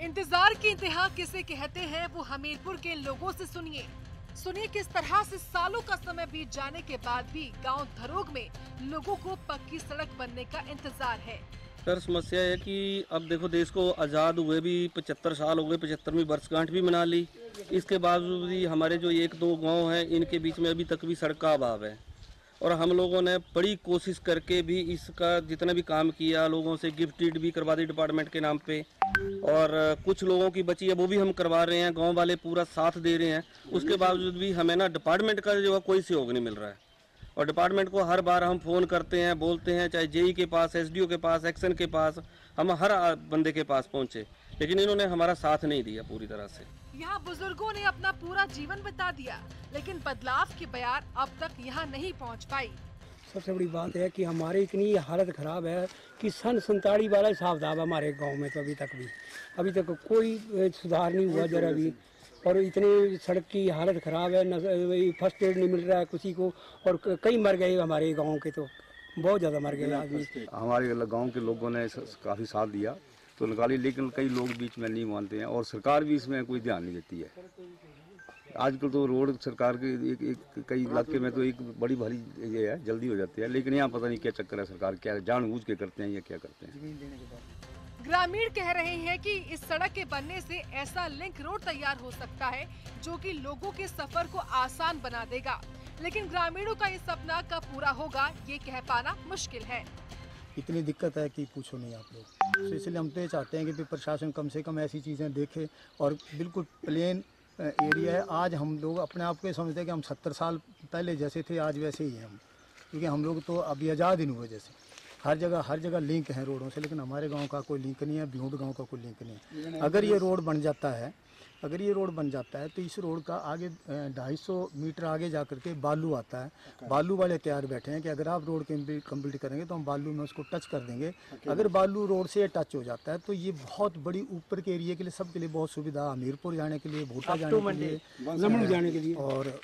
इंतज़ार की इंतहा किसे कहते हैं वो हमीरपुर के लोगों से सुनिए। सुनिए किस तरह से सालों का समय बीत जाने के बाद भी गाँव धरोग में लोगों को पक्की सड़क बनने का इंतज़ार है। सर, समस्या है कि अब देखो देश को आज़ाद हुए भी पचहत्तर साल हो गए, पचहत्तरवीं वर्षगांठ भी मना ली। इसके बावजूद भी हमारे जो एक दो गाँव हैं, इनके बीच में अभी तक भी सड़क का अभाव है। और हम लोगों ने बड़ी कोशिश करके भी इसका जितना भी काम किया, लोगों से गिफ्टेड भी करवा दी डिपार्टमेंट के नाम पे। और कुछ लोगों की बची है, वो भी हम करवा रहे हैं, गाँव वाले पूरा साथ दे रहे हैं। उसके बावजूद भी हमें ना डिपार्टमेंट का जो है, कोई सहयोग नहीं मिल रहा है। और डिपार्टमेंट को हर बार हम फ़ोन करते हैं, बोलते हैं, चाहे जेई के पास एसडीओ के पास एक्शन के पास, हम हर बंदे के पास पहुँचे। लेकिन इन्होंने हमारा साथ नहीं दिया पूरी तरह से। यहाँ बुज़ुर्गों ने अपना पूरा जीवन बिता दिया लेकिन बदलाव की बयार अब तक यहाँ नहीं पहुँच पाई सबसे बड़ी बात है कि हमारी इतनी हालत ख़राब है कि सन संताड़ी वाला हिसाब था हमारे गाँव में तो अभी तक भी। अभी तक कोई सुधार नहीं हुआ जरा भी। और इतनी सड़क की हालत ख़राब है फ़र्स्ट एड नहीं मिल रहा है किसी को और कई मर गए हमारे गाँव के तो। बहुत ज़्यादा मर गए आदमी। हमारे गाँव के लोगों ने काफ़ी साथ दिया। तो निकाली लेकिन कई लोग बीच में नहीं मानते हैं और सरकार भी इसमें कोई ध्यान नहीं देती है। आजकल तो रोड सरकार के एक, एक कई इलाके में तो एक बड़ी भारी ये है जल्दी हो जाती है लेकिन यहाँ पता नहीं क्या चक्कर है सरकार क्या जानबूझ के करते हैं या क्या करते हैं। ग्रामीण कह रहे हैं कि इस सड़क के बनने से ऐसा लिंक रोड तैयार हो सकता है जो कि लोगों के सफ़र को आसान बना देगा। लेकिन ग्रामीणों का इस सपना कब पूरा होगा ये कह पाना मुश्किल है। इतनी दिक्कत है कि पूछो नहीं आप लोग। तो इसलिए हम तो ये चाहते हैं कि प्रशासन कम से कम ऐसी चीज़ें देखे और बिल्कुल प्लेन एरिया है। आज हम लोग अपने आप को समझते हैं कि हम सत्तर साल पहले जैसे थे आज वैसे ही हैं हम। क्योंकि हम लोग तो अभी आज़ाद ही हुए जैसे। हर जगह हर जगह लिंक है रोडों से लेकिन हमारे गाँव का कोई लिंक नहीं है बिहुड गाँव का कोई लिंक नहीं है। अगर ये रोड बन जाता है अगर ये रोड बन जाता है तो इस रोड का आगे ढाई सौ मीटर आगे जा करके बालू आता है। okay. बालू वाले तैयार बैठे हैं कि अगर आप रोड कंप्लीट करेंगे तो हम बालू में उसको टच कर देंगे। okay. अगर बालू रोड से टच हो जाता है तो ये बहुत बड़ी ऊपर के एरिया के लिए सबके लिए बहुत सुविधा हमीरपुर जाने के लिए भूटा जाने के लिए लम्बुल जाने के लिए। और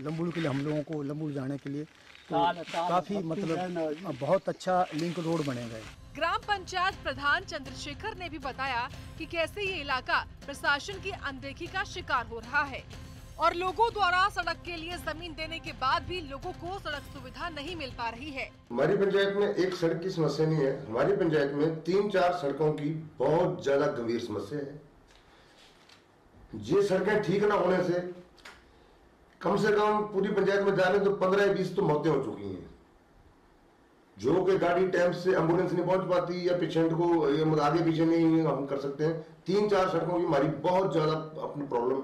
लम्बुल के लिए हम लोगों को लम्बुल जाने के लिए। तो काफ़ी मतलब बहुत अच्छा लिंक रोड बनेगा ग्राम पंचायत प्रधान चंद्रशेखर ने भी बताया कि कैसे ये इलाका प्रशासन की अनदेखी का शिकार हो रहा है और लोगों द्वारा सड़क के लिए ज़मीन देने के बाद भी लोगों को सड़क सुविधा नहीं मिल पा रही है। हमारी पंचायत में एक सड़क की समस्या नहीं है। हमारी पंचायत में तीन चार सड़कों की बहुत ज़्यादा गंभीर समस्या है। ये सड़कें ठीक न होने से कम से कम पूरी पंचायत में जाने तो पंद्रह, बीस तो मौतें हो चुकी हैं। जो कि गाड़ी टाइम से एंबुलेंस नहीं पहुँच पाती या पेशेंट को आगे पीछे नहीं हम कर सकते हैं। तीन चार सड़कों की हमारी बहुत ज़्यादा अपनी प्रॉब्लम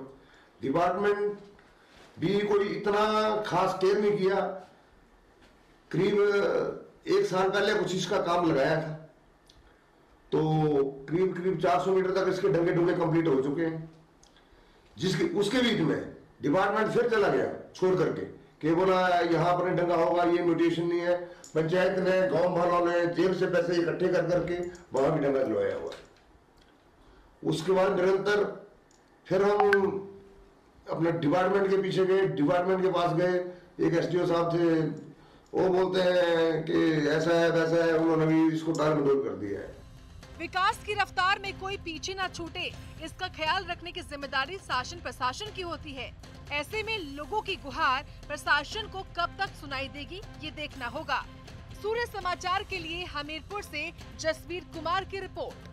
डिपार्टमेंट भी कोई इतना खास केयर नहीं किया। करीब एक साल पहले कुछ इसका काम लगाया था। तो करीब करीब 400 मीटर तक इसके डंगे डुंगे कंप्लीट हो चुके हैं। जिसके, उसके बीच में डिपार्टमेंट फिर चला गया, छोड़ करके। कि बोला, यहाँ पर डंगा होगा, ये म्यूटेशन नहीं है। पंचायत ने, गाँव वालों ने जेब से पैसे इकट्ठे कर करके वहाँ भी डंगा दिलवाया हुआ उसके बाद निरंतर फिर हम अपने डिपार्टमेंट के पीछे गए डिपार्टमेंट के पास गए। एक एसडीओ साहब थे, वो बोलते हैं कि ऐसा है, वैसा है, उन्होंने भी इसको टाल मटोल कर दिया है। विकास की रफ्तार में कोई पीछे न छूटे, इसका ख्याल रखने की ज़िम्मेदारी शासन प्रशासन की होती है। ऐसे में लोगों की गुहार प्रशासन को कब तक सुनाई देगी, ये देखना होगा। सूर्य समाचार के लिए हमीरपुर से जसवीर कुमार की रिपोर्ट।